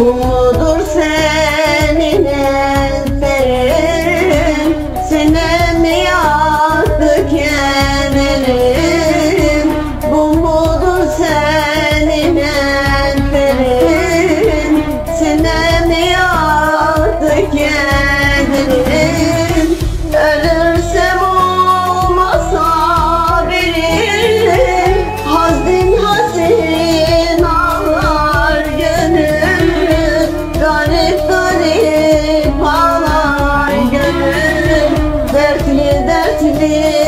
humo dulce. Garip garip ağlar gönlüm Dertli dertli.